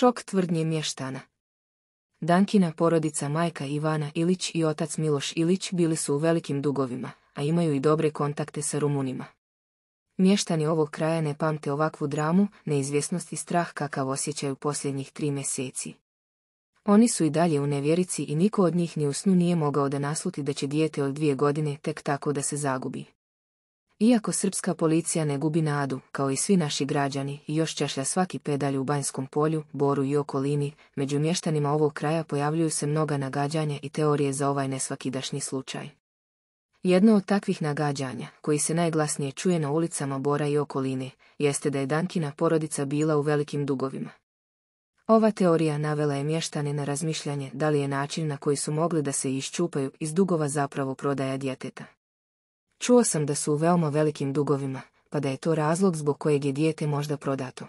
Šok tvrdnje mještana. Dankina porodica majka Ivana Ilić i otac Miloš Ilić bili su u velikim dugovima, a imaju i dobre kontakte sa Rumunima. Mještani ovog kraja ne pamte ovakvu dramu, neizvjesnost i strah kakav osjećaju posljednjih tri mjeseci. Oni su i dalje u nevjerici i niko od njih ni u snu nije mogao da nasluti da će dijete od dvije godine tek tako da se zagubi. Iako srpska policija ne gubi nadu, kao i svi naši građani, još čašlja svaki pedalj u Banjskom polju, Boru i okolini, među mještanima ovog kraja pojavljuju se mnoga nagađanja i teorije za ovaj nesvakidašnji slučaj. Jedno od takvih nagađanja, koji se najglasnije čuje na ulicama Bora i okoline, jeste da je Dankina porodica bila u velikim dugovima. Ova teorija navela je mještane na razmišljanje da li je način na koji su mogli da se iščupaju iz dugova zapravo prodaja djeteta. Čuo sam da su u veoma velikim dugovima, pa da je to razlog zbog kojeg je dijete možda prodato.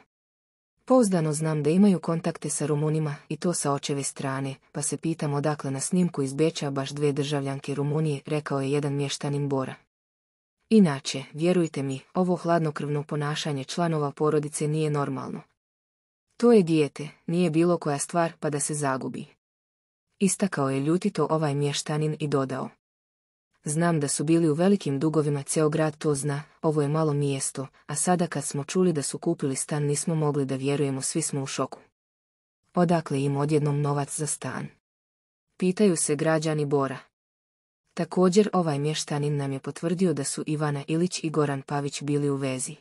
Pouzdano znam da imaju kontakte sa Rumunima i to sa očeve strane, pa se pitam odakle na snimku iz Beča baš dve državljanke Rumunije, rekao je jedan mještanin Bora. Inače, vjerujte mi, ovo hladnokrvno ponašanje članova porodice nije normalno. To je dijete, nije bilo koja stvar pa da se zagubi. Istakao je ljutito ovaj mještanin i dodao. Znam da su bili u velikim dugovima, ceo grad to zna, ovo je malo mjesto, a sada kad smo čuli da su kupili stan nismo mogli da vjerujemo, svi smo u šoku. Odakle im odjednom novac za stan? Pitaju se građani Bora. Također ovaj mještanin nam je potvrdio da su Ivana Ilić i Goran Pavić bili u vezi.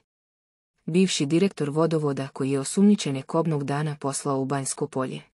Bivši direktor vodovoda koji je osumnjičene kobnog dana poslao u Banjsko polje.